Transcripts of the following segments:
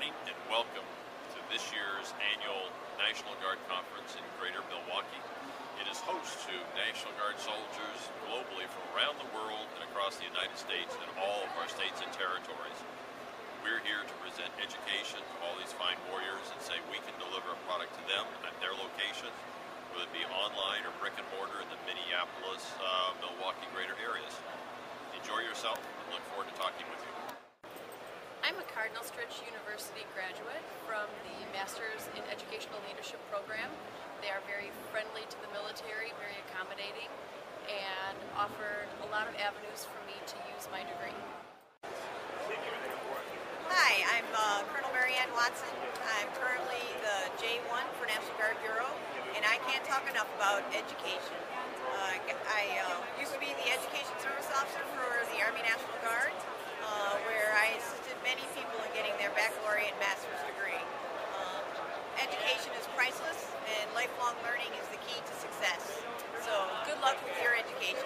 morning and welcome to this year's annual National Guard Conference in Greater Milwaukee. It is host to National Guard soldiers globally from around the world and across the United States and all of our states and territories. We're here to present education to all these fine warriors and say we can deliver a product to them at their locations, whether it be online or brick and mortar in the Minneapolis, uh, Milwaukee greater areas. Enjoy yourself and look forward to talking with you. Cardinal Stritch University graduate from the Masters in Educational Leadership program. They are very friendly to the military, very accommodating, and offer a lot of avenues for me to use my degree. Hi, I'm uh, Colonel Marianne Watson. I'm currently the J1 for National Guard Bureau, and I can't talk enough about education. Uh, I uh, used to be the Education baccalaureate master's degree. Um, education is priceless, and lifelong learning is the key to success. So good luck with your education.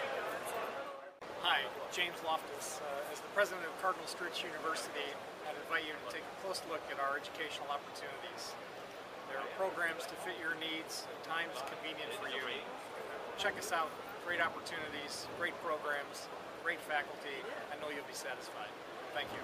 Hi, James Loftus. Uh, as the president of Cardinal Stritch University, I'd invite you to take a close look at our educational opportunities. There are programs to fit your needs at times convenient for you. Check us out. Great opportunities, great programs, great faculty. I know you'll be satisfied. Thank you.